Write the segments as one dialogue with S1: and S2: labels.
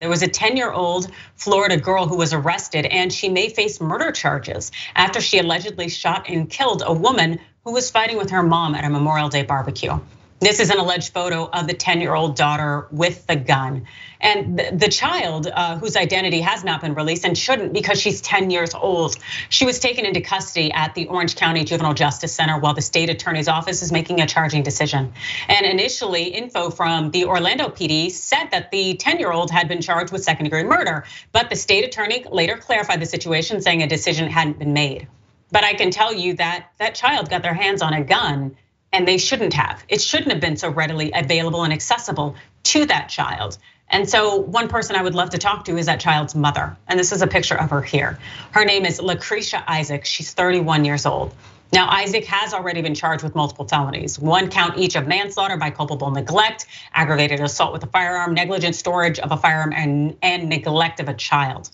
S1: There was a 10 year old Florida girl who was arrested and she may face murder charges after she allegedly shot and killed a woman who was fighting with her mom at a Memorial Day barbecue. This is an alleged photo of the 10 year old daughter with the gun. And the child, uh, whose identity has not been released and shouldn't because she's 10 years old, she was taken into custody at the Orange County Juvenile Justice Center while the state attorney's office is making a charging decision. And initially, info from the Orlando PD said that the 10 year old had been charged with second degree murder, but the state attorney later clarified the situation, saying a decision hadn't been made. But I can tell you that that child got their hands on a gun and they shouldn't have. It shouldn't have been so readily available and accessible to that child. And so one person I would love to talk to is that child's mother. And this is a picture of her here. Her name is Lakrisha Isaac. She's 31 years old. Now, Isaac has already been charged with multiple felonies, one count each of manslaughter by culpable neglect, aggravated assault with a firearm, negligent storage of a firearm, and, and neglect of a child.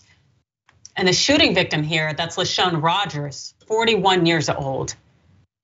S1: And the shooting victim here, that's LaShawn Rogers, 41 years old.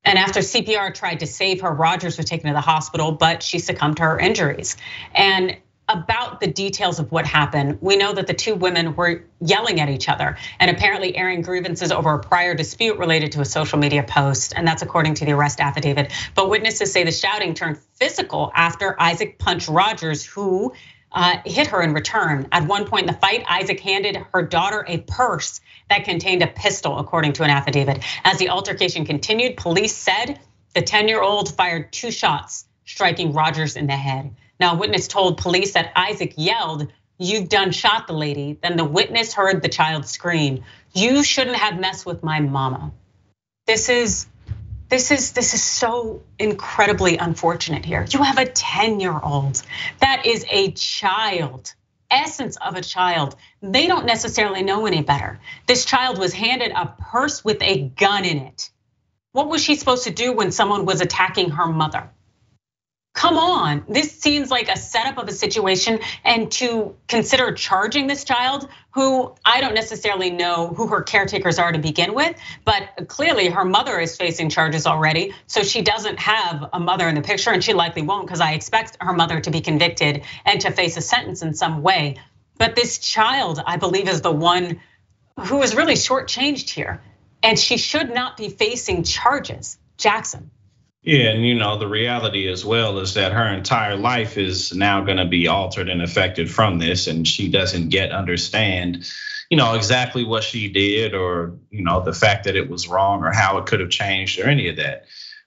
S1: And after CPR tried to save her, Rogers was taken to the hospital, but she succumbed to her injuries. And about the details of what happened, we know that the two women were yelling at each other and apparently airing grievances over a prior dispute related to a social media post. And that's according to the arrest affidavit. But witnesses say the shouting turned physical after Isaac punched Rogers, who Uh, hit her in return. At one point in the fight, Isaac handed her daughter a purse that contained a pistol, according to an affidavit. As the altercation continued, police said the 10 year old fired two shots, striking Rogers in the head. Now, a witness told police that Isaac yelled, You've done shot the lady. Then the witness heard the child scream, You shouldn't have messed with my mama. This is this is this is so incredibly unfortunate here. You have a 10-year-old. That is a child. Essence of a child. They don't necessarily know any better. This child was handed a purse with a gun in it. What was she supposed to do when someone was attacking her mother? come on, this seems like a setup of a situation. And to consider charging this child, who I don't necessarily know who her caretakers are to begin with, but clearly her mother is facing charges already. So she doesn't have a mother in the picture, and she likely won't, because I expect her mother to be convicted and to face a sentence in some way. But this child, I believe, is the one who is really shortchanged here. And she should not be facing charges. Jackson.
S2: Yeah, and you know, the reality as well is that her entire life is now going to be altered and affected from this, and she doesn't yet understand, you know, exactly what she did or, you know, the fact that it was wrong or how it could have changed or any of that.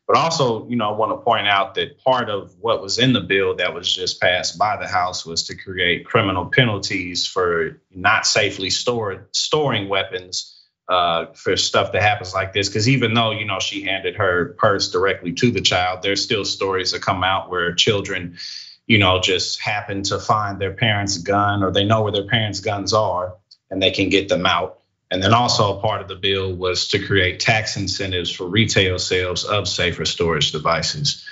S2: But also, you know, I want to point out that part of what was in the bill that was just passed by the House was to create criminal penalties for not safely stored storing weapons uh, for stuff that happens like this. Because even though you know she handed her purse directly to the child, there's still stories that come out where children, you know, just happen to find their parents' gun or they know where their parents' guns are and they can get them out. And then also part of the bill was to create tax incentives for retail sales of safer storage devices.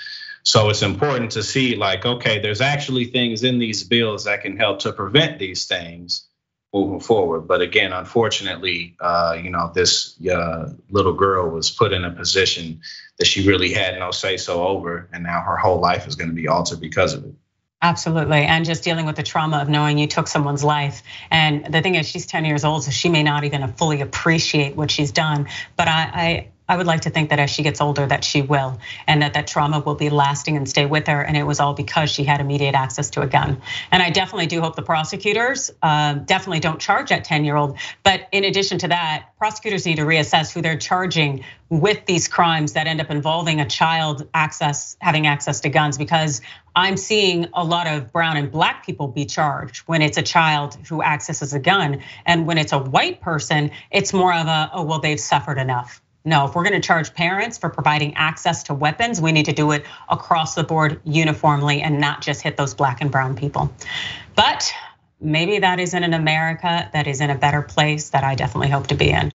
S2: So it's important to see like, okay, there's actually things in these bills that can help to prevent these things moving forward. But again, unfortunately, uh, you know, this uh, little girl was put in a position that she really had no say so over, and now her whole life is going to be altered because of it.
S1: Absolutely. And just dealing with the trauma of knowing you took someone's life. And the thing is, she's 10 years old, so she may not even fully appreciate what she's done. But I, I I would like to think that as she gets older that she will and that that trauma will be lasting and stay with her and it was all because she had immediate access to a gun. And I definitely do hope the prosecutors um, definitely don't charge that 10-year-old. But in addition to that, prosecutors need to reassess who they're charging with these crimes that end up involving a child access having access to guns because I'm seeing a lot of brown and black people be charged when it's a child who accesses a gun and when it's a white person it's more of a oh well they've suffered enough no, if we're going to charge parents for providing access to weapons, we need to do it across the board uniformly and not just hit those black and brown people. But maybe that isn't an America that is in a better place that I definitely hope to be in.